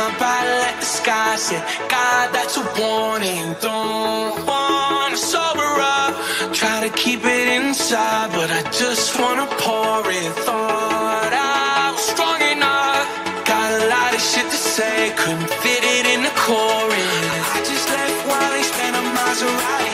my body like the sky said, God, that's a warning. Don't wanna sober up. Try to keep it inside, but I just wanna pour it. Thought I was strong enough. Got a lot of shit to say, couldn't fit it in the chorus. I just left while they spent a Maserati.